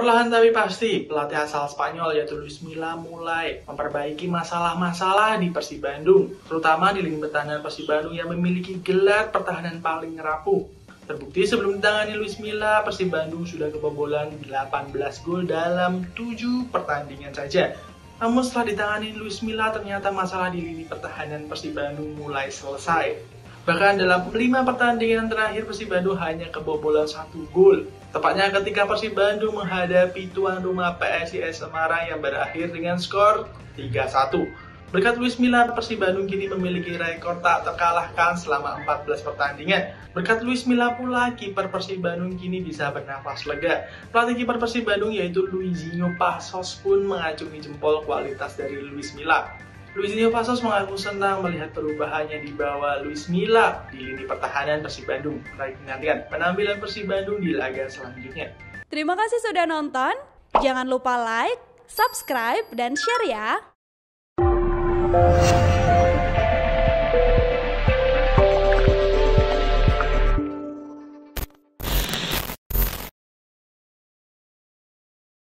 Perlahan tapi pasti, pelatih asal Spanyol yaitu Luis Milla mulai memperbaiki masalah-masalah di Persib Bandung, terutama di lini pertahanan Persib Bandung yang memiliki gelar pertahanan paling rapuh. Terbukti sebelum ditangani Luis Milla, Persib Bandung sudah kebobolan 18 gol dalam 7 pertandingan saja. Namun setelah ditangani Luis Milla, ternyata masalah di lini pertahanan Persib Bandung mulai selesai. Bahkan dalam lima pertandingan terakhir Persib Bandung hanya kebobolan satu gol. Tepatnya ketika Persib Bandung menghadapi tuan rumah PSIS Semarang yang berakhir dengan skor 3-1. Berkat Luis Milla, Persib Bandung kini memiliki rekor tak terkalahkan selama 14 pertandingan. Berkat Luis Milla pula, kiper Persib Bandung kini bisa bernafas lega. Pelatih kiper Persib Bandung yaitu Luizinho Pasos pun mengacungi jempol kualitas dari Luis Milla. Luizinho Pasos mengaku senang melihat perubahannya di bawah Luis Milla di lini pertahanan Persib Bandung. Baik menantikan penampilan Persib Bandung di laga selanjutnya. Terima kasih sudah nonton. Jangan lupa like, subscribe, dan share ya.